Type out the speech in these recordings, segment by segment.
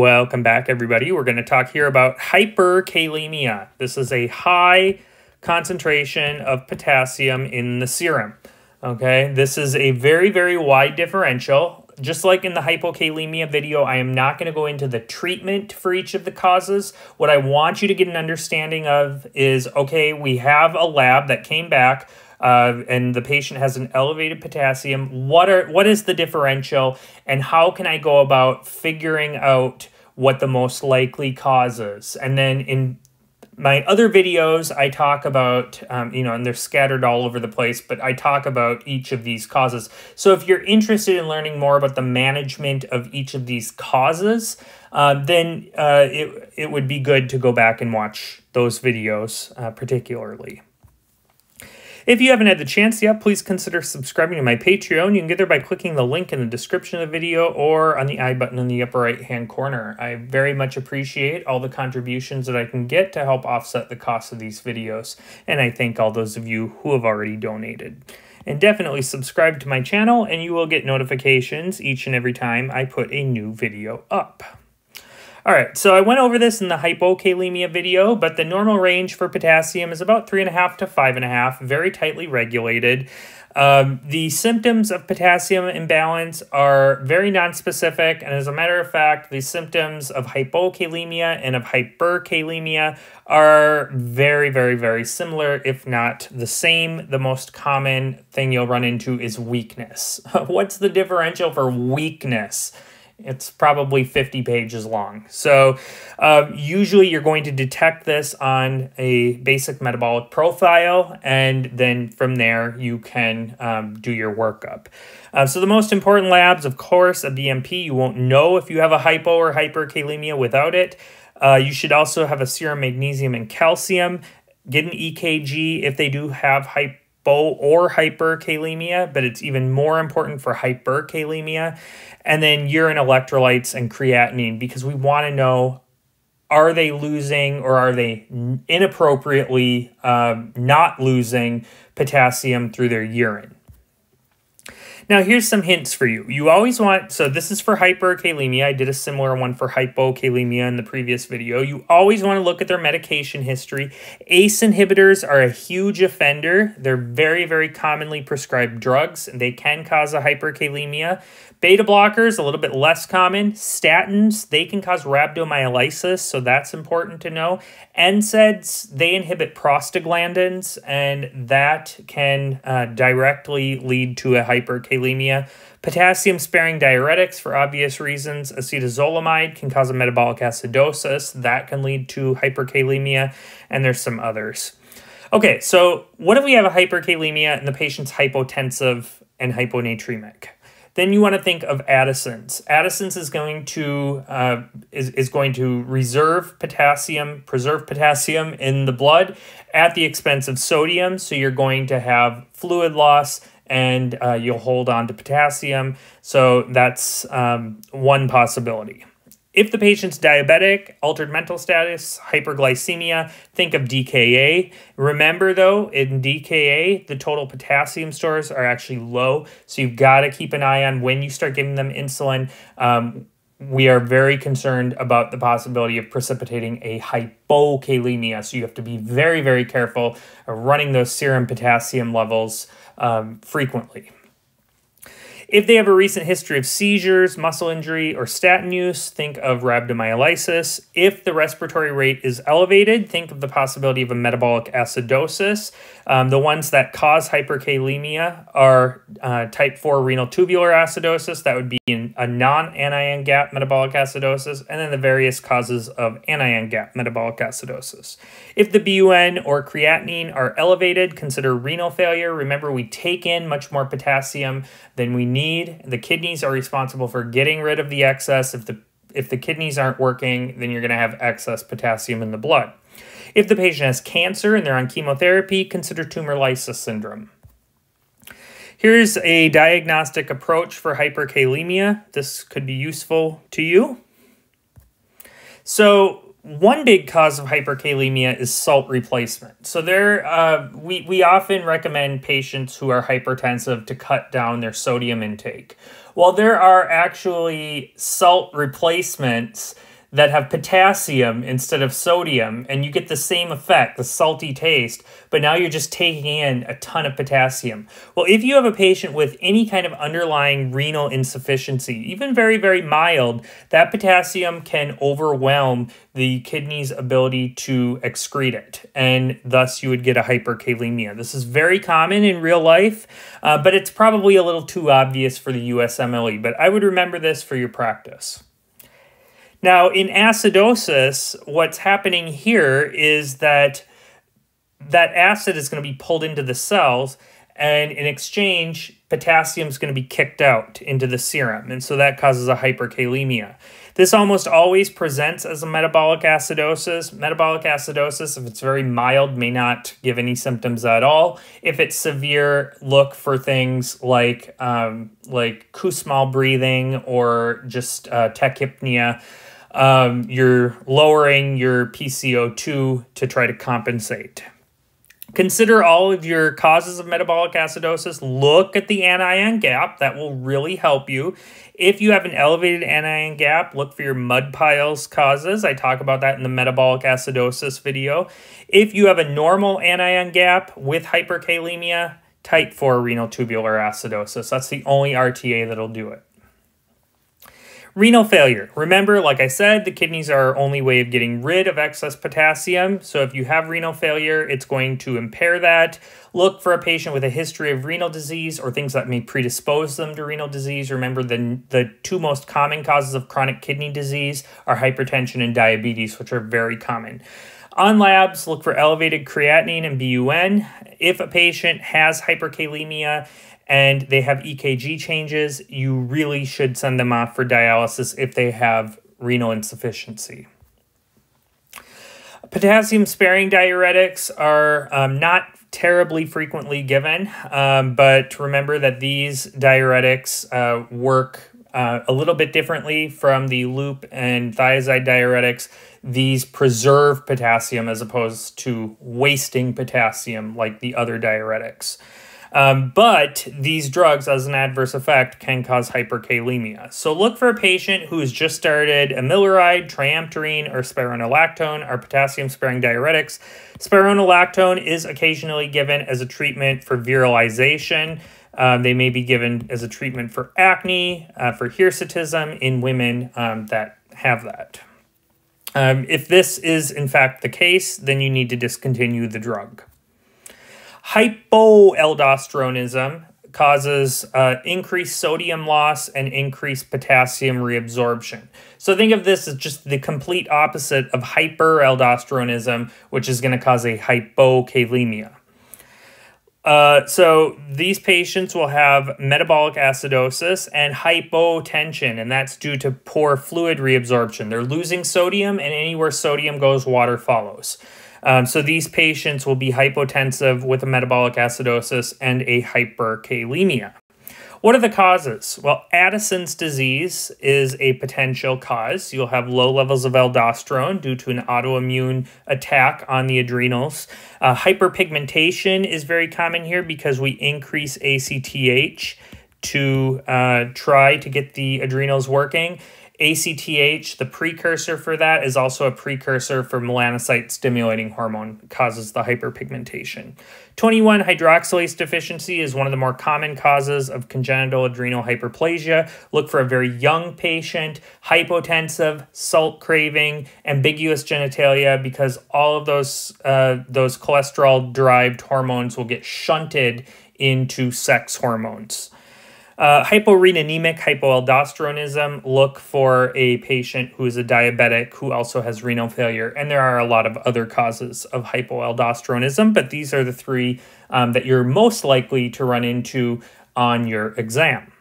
Welcome back, everybody. We're going to talk here about hyperkalemia. This is a high concentration of potassium in the serum. Okay, this is a very, very wide differential. Just like in the hypokalemia video, I am not going to go into the treatment for each of the causes. What I want you to get an understanding of is, okay, we have a lab that came back uh, and the patient has an elevated potassium. What are what is the differential, and how can I go about figuring out what the most likely causes? And then in my other videos, I talk about, um, you know, and they're scattered all over the place, but I talk about each of these causes. So if you're interested in learning more about the management of each of these causes, uh, then uh, it, it would be good to go back and watch those videos uh, particularly. If you haven't had the chance yet, please consider subscribing to my Patreon. You can get there by clicking the link in the description of the video or on the I button in the upper right hand corner. I very much appreciate all the contributions that I can get to help offset the cost of these videos, and I thank all those of you who have already donated. And definitely subscribe to my channel and you will get notifications each and every time I put a new video up. All right, so I went over this in the hypokalemia video, but the normal range for potassium is about 3.5 to 5.5, very tightly regulated. Um, the symptoms of potassium imbalance are very nonspecific, and as a matter of fact, the symptoms of hypokalemia and of hyperkalemia are very, very, very similar, if not the same. The most common thing you'll run into is weakness. What's the differential for weakness? It's probably 50 pages long. So uh, usually you're going to detect this on a basic metabolic profile, and then from there you can um, do your workup. Uh, so the most important labs, of course, a BMP. You won't know if you have a hypo or hyperkalemia without it. Uh, you should also have a serum magnesium and calcium. Get an EKG if they do have hypo or hyperkalemia, but it's even more important for hyperkalemia and then urine electrolytes and creatinine because we want to know are they losing or are they inappropriately um, not losing potassium through their urine. Now, here's some hints for you. You always want, so this is for hyperkalemia. I did a similar one for hypokalemia in the previous video. You always want to look at their medication history. ACE inhibitors are a huge offender. They're very, very commonly prescribed drugs, and they can cause a hyperkalemia. Beta blockers, a little bit less common. Statins, they can cause rhabdomyolysis, so that's important to know. NSAIDs, they inhibit prostaglandins, and that can uh, directly lead to a hyperkalemia. Potassium sparing diuretics, for obvious reasons. Acetazolamide can cause a metabolic acidosis, that can lead to hyperkalemia, and there's some others. Okay, so what if we have a hyperkalemia and the patient's hypotensive and hyponatremic? Then you want to think of Addison's. Addison's is going to uh, is, is going to reserve potassium, preserve potassium in the blood at the expense of sodium. So you're going to have fluid loss and uh, you'll hold on to potassium. So that's um, one possibility. If the patient's diabetic, altered mental status, hyperglycemia, think of DKA. Remember though, in DKA, the total potassium stores are actually low. So you've got to keep an eye on when you start giving them insulin. Um, we are very concerned about the possibility of precipitating a hypokalemia. So you have to be very, very careful of running those serum potassium levels um, frequently. If they have a recent history of seizures, muscle injury, or statin use, think of rhabdomyolysis. If the respiratory rate is elevated, think of the possibility of a metabolic acidosis. Um, the ones that cause hyperkalemia are uh, type 4 renal tubular acidosis, that would be a non anion gap metabolic acidosis, and then the various causes of anion gap metabolic acidosis. If the BUN or creatinine are elevated, consider renal failure. Remember, we take in much more potassium than we need. The kidneys are responsible for getting rid of the excess. If the if the kidneys aren't working, then you're going to have excess potassium in the blood. If the patient has cancer and they're on chemotherapy, consider tumor lysis syndrome. Here's a diagnostic approach for hyperkalemia. This could be useful to you. So one big cause of hyperkalemia is salt replacement. So there, uh, we, we often recommend patients who are hypertensive to cut down their sodium intake. While there are actually salt replacements that have potassium instead of sodium, and you get the same effect, the salty taste, but now you're just taking in a ton of potassium. Well, if you have a patient with any kind of underlying renal insufficiency, even very, very mild, that potassium can overwhelm the kidney's ability to excrete it, and thus you would get a hyperkalemia. This is very common in real life, uh, but it's probably a little too obvious for the USMLE, but I would remember this for your practice. Now, in acidosis, what's happening here is that that acid is going to be pulled into the cells, and in exchange, potassium is going to be kicked out into the serum, and so that causes a hyperkalemia. This almost always presents as a metabolic acidosis. Metabolic acidosis, if it's very mild, may not give any symptoms at all. If it's severe, look for things like um, like Kussmaul breathing or just uh, tachypnea um, you're lowering your PCO2 to try to compensate. Consider all of your causes of metabolic acidosis. Look at the anion gap. That will really help you. If you have an elevated anion gap, look for your mud piles causes. I talk about that in the metabolic acidosis video. If you have a normal anion gap with hyperkalemia, type 4 renal tubular acidosis. That's the only RTA that'll do it. Renal failure. Remember, like I said, the kidneys are our only way of getting rid of excess potassium. So if you have renal failure, it's going to impair that. Look for a patient with a history of renal disease or things that may predispose them to renal disease. Remember, the, the two most common causes of chronic kidney disease are hypertension and diabetes, which are very common. On labs, look for elevated creatinine and BUN. If a patient has hyperkalemia, and they have EKG changes, you really should send them off for dialysis if they have renal insufficiency. Potassium sparing diuretics are um, not terribly frequently given, um, but remember that these diuretics uh, work uh, a little bit differently from the loop and thiazide diuretics. These preserve potassium as opposed to wasting potassium like the other diuretics. Um, but these drugs, as an adverse effect, can cause hyperkalemia. So look for a patient who has just started amiloride, triamterene, or spironolactone, or potassium-sparing diuretics. Spironolactone is occasionally given as a treatment for virilization. Um, they may be given as a treatment for acne, uh, for hirsutism in women um, that have that. Um, if this is in fact the case, then you need to discontinue the drug. Hypoaldosteronism causes uh, increased sodium loss and increased potassium reabsorption. So think of this as just the complete opposite of hyperaldosteronism, which is going to cause a hypokalemia. Uh, so these patients will have metabolic acidosis and hypotension, and that's due to poor fluid reabsorption. They're losing sodium, and anywhere sodium goes, water follows. Um, so these patients will be hypotensive with a metabolic acidosis and a hyperkalemia. What are the causes? Well, Addison's disease is a potential cause. You'll have low levels of aldosterone due to an autoimmune attack on the adrenals. Uh, hyperpigmentation is very common here because we increase ACTH to uh, try to get the adrenals working. ACTH, the precursor for that, is also a precursor for melanocyte stimulating hormone, causes the hyperpigmentation. 21 hydroxylase deficiency is one of the more common causes of congenital adrenal hyperplasia. Look for a very young patient, hypotensive, salt craving, ambiguous genitalia, because all of those, uh, those cholesterol derived hormones will get shunted into sex hormones. Uh, hyporeninemic hypoaldosteronism, look for a patient who is a diabetic who also has renal failure. And there are a lot of other causes of hypoaldosteronism, but these are the three um, that you're most likely to run into on your exam.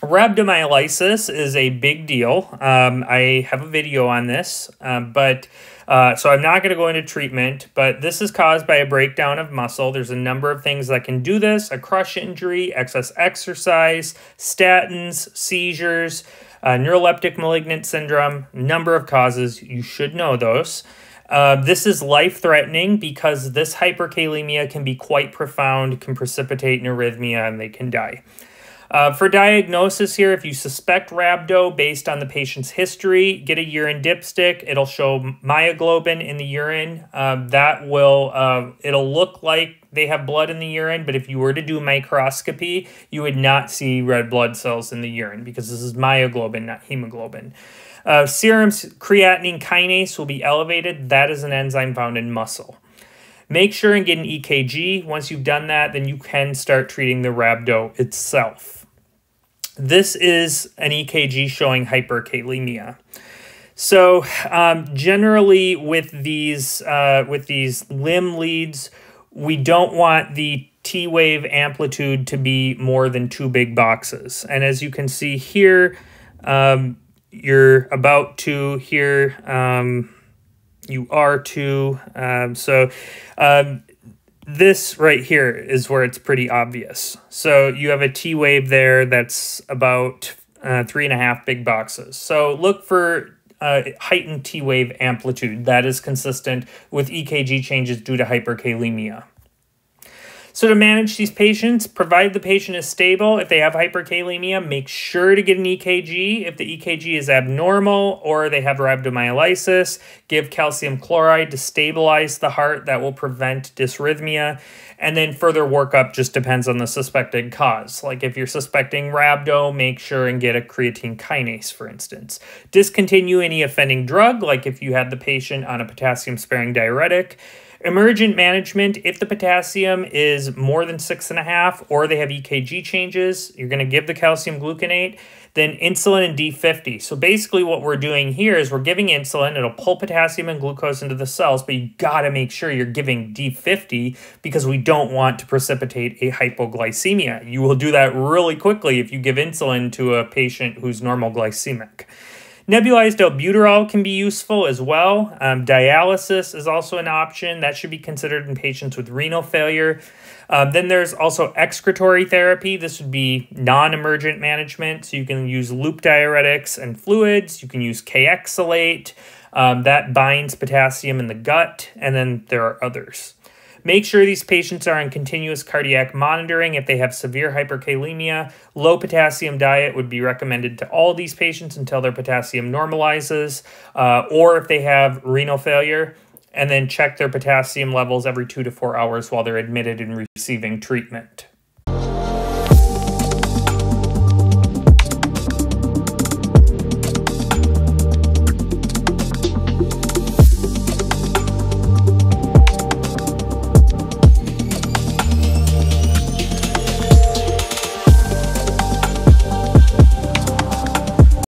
Rhabdomyolysis is a big deal. Um, I have a video on this, um, but uh, so I'm not going to go into treatment, but this is caused by a breakdown of muscle. There's a number of things that can do this, a crush injury, excess exercise, statins, seizures, uh, neuroleptic malignant syndrome, number of causes. You should know those. Uh, this is life-threatening because this hyperkalemia can be quite profound, can precipitate an arrhythmia, and they can die. Uh, for diagnosis here, if you suspect rhabdo based on the patient's history, get a urine dipstick. It'll show myoglobin in the urine. Um, that will, uh, it'll look like they have blood in the urine, but if you were to do microscopy, you would not see red blood cells in the urine because this is myoglobin, not hemoglobin. Uh, serum creatinine kinase will be elevated. That is an enzyme found in muscle. Make sure and get an EKG. Once you've done that, then you can start treating the rhabdo itself. This is an EKG showing hyperkalemia. So um, generally with these uh, with these limb leads, we don't want the T wave amplitude to be more than two big boxes. And as you can see here, um, you're about to here. Um, you are to. Um, so um, this right here is where it's pretty obvious. So you have a T wave there that's about uh, three and a half big boxes. So look for uh, heightened T wave amplitude that is consistent with EKG changes due to hyperkalemia. So to manage these patients, provide the patient is stable. If they have hyperkalemia, make sure to get an EKG. If the EKG is abnormal or they have rhabdomyolysis, give calcium chloride to stabilize the heart. That will prevent dysrhythmia. And then further workup just depends on the suspected cause. Like if you're suspecting rhabdo, make sure and get a creatine kinase, for instance. Discontinue any offending drug, like if you had the patient on a potassium sparing diuretic. Emergent management, if the potassium is more than six and a half or they have EKG changes, you're going to give the calcium gluconate, then insulin and D50. So basically what we're doing here is we're giving insulin, it'll pull potassium and glucose into the cells, but you got to make sure you're giving D50 because we don't want to precipitate a hypoglycemia. You will do that really quickly if you give insulin to a patient who's normal glycemic. Nebulized albuterol can be useful as well. Um, dialysis is also an option that should be considered in patients with renal failure. Um, then there's also excretory therapy. This would be non-emergent management. So you can use loop diuretics and fluids. You can use Kayexalate. Um, that binds potassium in the gut. And then there are others. Make sure these patients are on continuous cardiac monitoring if they have severe hyperkalemia. Low potassium diet would be recommended to all these patients until their potassium normalizes, uh, or if they have renal failure, and then check their potassium levels every two to four hours while they're admitted and receiving treatment.